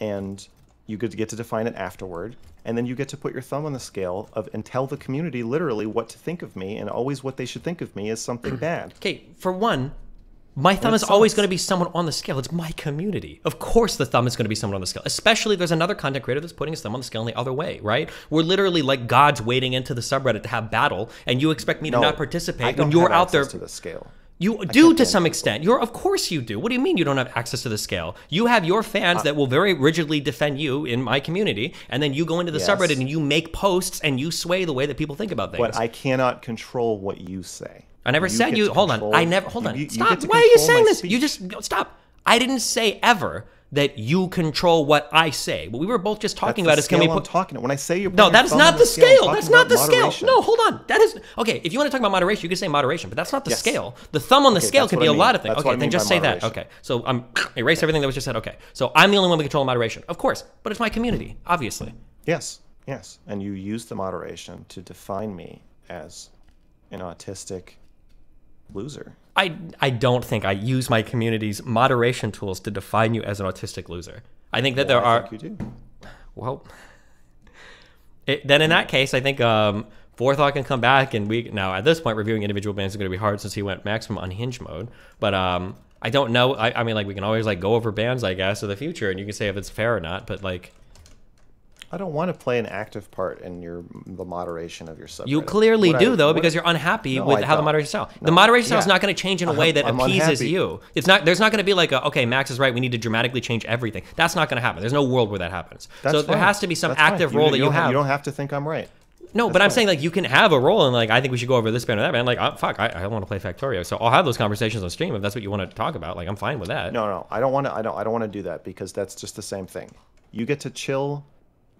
and you get to get to define it afterward, and then you get to put your thumb on the scale of and tell the community literally what to think of me, and always what they should think of me is something bad. Okay, for one, my thumb is always going to be someone on the scale. It's my community. Of course, the thumb is going to be someone on the scale, especially if there's another content creator that's putting his thumb on the scale in the other way, right? We're literally like gods wading into the subreddit to have battle, and you expect me to not participate when you're have out there. to the scale. You do to some people. extent. You're of course you do. What do you mean you don't have access to the scale? You have your Uh, fans that will very rigidly defend you in my community, and then you go into the Yes. subreddit and you make posts and you sway the way that people think about things. But I cannot control what you say. I never said you. Hold on. I never. Hold on. you- you stop. Why are you saying this? You just stop. I didn't say ever that you control what I say. What we were both just talking That's about is can we scale I'm put. talking when I say you. No, that is not the scale. That's not the scale. No, hold on. That is okay. If you want to talk about moderation, you can say moderation, but that's not the Yes. scale. The thumb on the Okay, scale can be I a mean. lot of things. That's okay, I then mean just say that. Okay, so I'm erase everything that was just said. Okay, so I'm the only one who control moderation, of course, but it's my community, obviously. Yes, yes, and you use the moderation to define me as an autistic loser. I I don't think I use my community's moderation tools to define you as an autistic loser. I think that there I are you do. well. It, then in that case, I think um, Forethought can come back, and we now at this point reviewing individual bands is going to be hard since he went maximum unhinged mode. But um, I don't know. I, I mean, like we can always like go over bands, I guess, of the future, and you can say if it's fair or not. But like I don't want to play an active part in your the moderation of your subreddit. you clearly What I- do though, what- because you're unhappy No, with I how the don't. moderation style. the No. moderation style is not going to change in a way that I'm appeases unhappy. you. It's not. There's not going to be like, a, okay, Max is right. We need to dramatically change everything. That's not going to happen. There's no world where that happens. That's so there has to be some That's fine. active role that you don't have. You don't have to think I'm right. No, but I'm fine. saying like you can have a role and like I think we should go over this band or that band. Like, oh, fuck, I, I want to play Factorio, so I'll have those conversations on stream if that's what you want to talk about. Like, I'm fine with that. No, no, I don't want to. I don't. I don't want to do that because that's just the same thing. You get to chill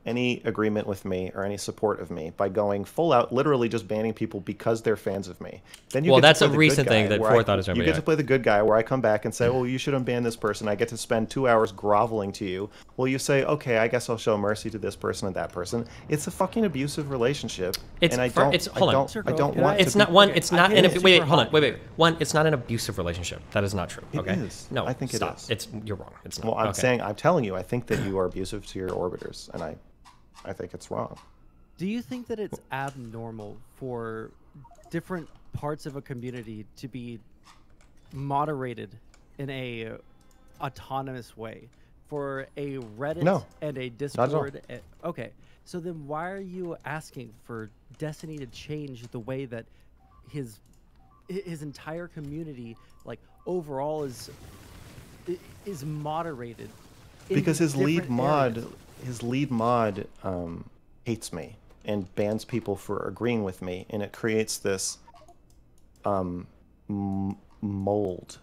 any agreement with me or any support of me by going full out, literally just banning people because they're fans of me. Then you Well, get to that's play a the good recent thing guy that where I- Forethought is You remember, get yeah. to play the good guy where I come back and say, "Well, you should unban this person." I get to spend two hours groveling to you. Well, you say, "Okay, I guess I'll show mercy to this person and that person." It's a fucking abusive relationship, It's and I don't. it's- hold on. don't. Sir, I don't want. It's to not be- one. It's not an. it. ab- Wait, wait, hold on. hot. Wait, wait. One. It's not an abusive relationship. That is not true. It Okay. is. No, I think it stop. is. It's you're wrong. It's not. Well, I'm Okay. saying, I'm telling you, I think that you are abusive to your orbiters, and I, I think it's wrong. Do you think that it's abnormal for different parts of a community to be moderated in a autonomous way? For a Reddit No, and a. Discord, okay. So then, why are you asking for Destiny to change the way that his his entire community, like overall, is is moderated? because his lead mod areas? His lead mod um, hates me and bans people for agreeing with me and it creates this um, mold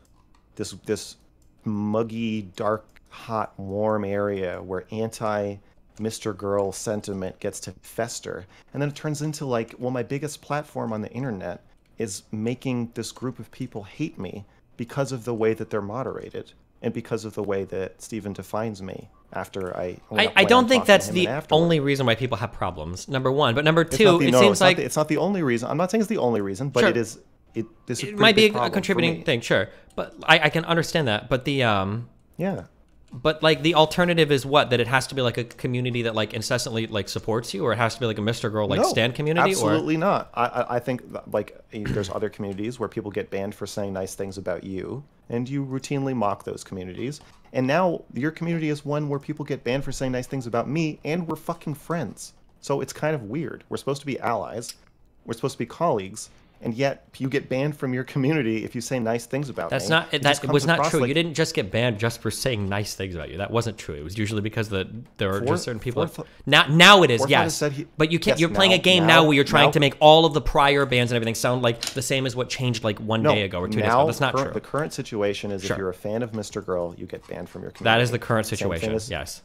this this muggy dark hot warm area where anti Mr. Girl sentiment gets to fester and then it turns into like well my biggest platform on the internet is making this group of people hate me because of the way that they're moderated and because of the way that Steven defines me after I. I, I don't think that's the only reason why people have problems. Number one, but number two, the- it no, seems it's not like the- it's not the only reason. I'm not saying it's the only reason, but Sure. it is. It this is it might be a, contributing thing, sure. But I, I can understand that. But the um, Yeah, But like the alternative is what? That it has to be like a community that like incessantly like supports you, or it has to be like a Mr. Girl like no, stand community, or Absolutely not. I, I, think like there's other communities where people get banned for saying nice things about you, and you routinely mock those communities. And now your community is one where people get banned for saying nice things about me, and we're fucking friends. So it's kind of weird. We're supposed to be allies. We're supposed to be colleagues. And yet you get banned from your community if you say nice things about That's me. not It that was not true. like- you didn't just get banned just for saying nice things about you. That wasn't true. It was usually because the there are just certain people. Fourth- now now it is yes, he- but you can't. yes, you're playing now- a game now- now, where you're trying now- to make all of the prior bans and everything sound like the same as what changed like one day ago or two days ago. That's not true. The current situation is Sure. if you're a fan of Mr. Girl, you get banned from your community. that is the current situation. as- yes.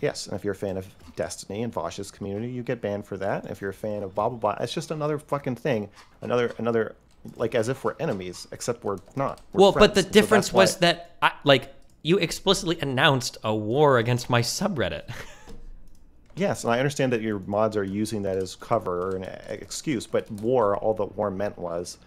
Yes, and if you're a fan of Destiny and Vosh's community, you get banned for that. If you're a fan of blah blah blah, it's just another fucking thing. Another another like as if we're enemies, except we're not. We're Well, but the so difference that's why- was that I, like you explicitly announced a war against my subreddit. Yes, and I understand that your mods are using that as cover or an excuse, but war, all that war meant was,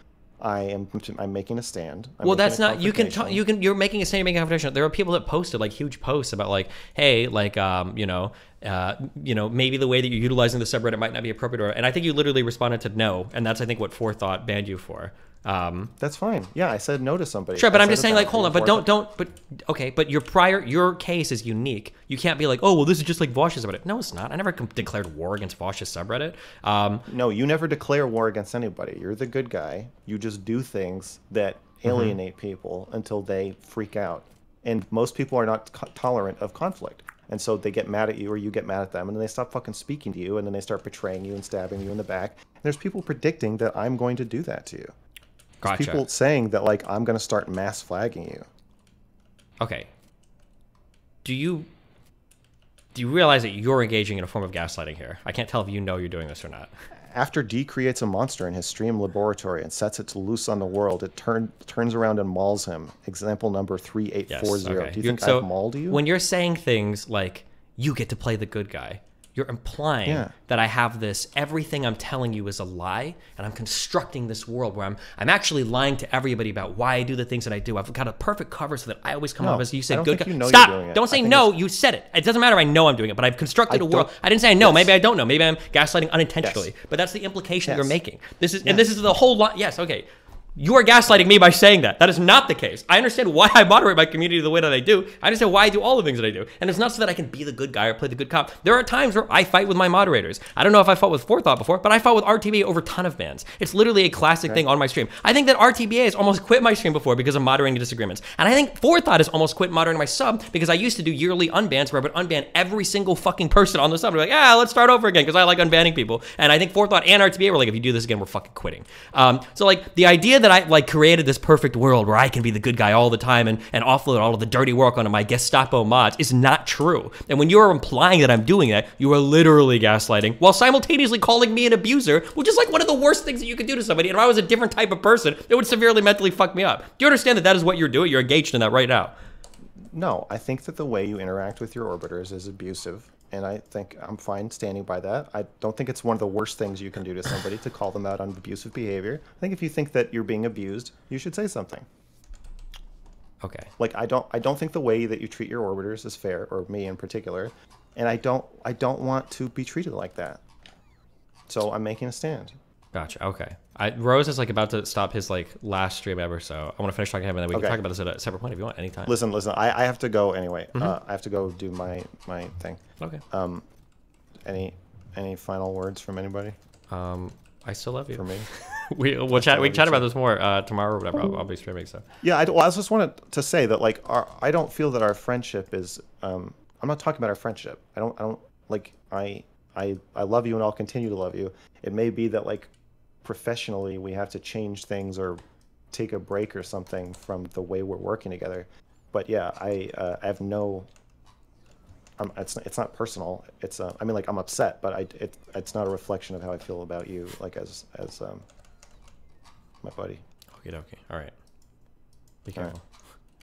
I am I'm making a stand. I'm well, that's not. You can talk. You can. You're making a statement, making a confrontation. There are people that posted like huge posts about like, hey, like, um, you know, uh, you know, maybe the way that you're utilizing the subreddit might not be appropriate. Or, and I think you literally responded to no, and that's I think what Forethought banned you for. Um, That's fine. Yeah, I said no to somebody. Sure, but I I'm just saying, like, hold on, but don't, don't, but okay, but your prior, your case is unique. You can't be like, oh, well, this is just like Vosh's subreddit. No, it's not. I never com- declared war against Vosh's subreddit. Um, No, you never declare war against anybody. You're the good guy. You just do things that Mm-hmm. alienate people until they freak out. And most people are not tolerant of conflict. And so they get mad at you or you get mad at them and then they stop fucking speaking to you and then they start betraying you and stabbing you in the back. And there's people predicting that I'm going to do that to you. Gotcha. people saying that like I'm going to start mass flagging you. okay. Do you do you realize that you're engaging in a form of gaslighting here? I can't tell if you know you're doing this or not. After D creates a monster in his stream laboratory and sets it to loose on the world, it turn, turns around and mauls him. Example number 3840. okay. Do you think I've mauled you? When you're saying things like you get to play the good guy, you're implying Yeah. that I have this everything I'm telling you is a lie, and I'm constructing this world where I'm I'm actually lying to everybody about why I do the things that I do. I've got a perfect cover so that I always come No, off as you I said good guy. you know Stop! Don't say no. You said it. It doesn't matter. I know I'm doing it, but I've constructed I a world. I didn't say no. Yes. Maybe I don't know. Maybe I'm gaslighting unintentionally. But that's the implication you're making. This is and this is the whole lot. Yes. Okay. You are gaslighting me by saying that. That is not the case. I understand why I moderate my community the way that I do. I understand why I do all the things that I do. And it's not so that I can be the good guy or play the good cop. There are times where I fight with my moderators. I don't know if I fought with Forethought before, but I fought with RTBA over a ton of bans. It's literally a classic thing on my stream. I think that RTBA has almost quit my stream before because of moderating disagreements. And I think Forethought has almost quit moderating my sub because I used to do yearly unbans where I would unban every single fucking person on the sub. We're like, ah, let's start over again because I like unbanning people. And I think Forethought and RTBA were like, if you do this again, we're fucking quitting. Um, so like the idea that I like created this perfect world where I can be the good guy all the time and, and offload all of the dirty work onto my Gestapo mods is not true. And when you're implying that I'm doing that, you are literally gaslighting while simultaneously calling me an abuser, which is like one of the worst things that you could do to somebody. And if I was a different type of person, it would severely mentally fuck me up. Do you understand that that is what you're doing? You're engaged in that right now. No, I think that the way you interact with your orbiters is abusive, and I think I'm fine standing by that. I don't think it's one of the worst things you can do to somebody to call them out on abusive behavior. I think if you think that you're being abused, you should say something. Okay. Like I don't I don't think the way that you treat your orbiters is fair, or me in particular, and I don't I don't want to be treated like that. So I'm making a stand. Gotcha. Okay. I, Rose is like about to stop his like last stream ever, so I want to finish talking to him, and then we Okay. can talk about this at a separate point if you want, anytime. Listen, listen. I, I have to go anyway. Mm-hmm. Uh, I have to go do my my thing. Okay. Um, Any any final words from anybody Um, I still love you. for me? we we'll chat. We can chat about this more uh, tomorrow or whatever. I'll, I'll be streaming. So Yeah, I, well, I just wanted to say that like our, I don't feel that our friendship is. Um, I'm not talking about our friendship. I don't. I don't like. I I I love you and I'll continue to love you. It may be that like professionally we have to change things or take a break or something from the way we're working together. But yeah, I uh, I have no. I'm, it's it's not personal. It's uh, I mean like I'm upset, but I it, it's not a reflection of how I feel about you like as as um, my buddy. okay, okay. All right. Be careful.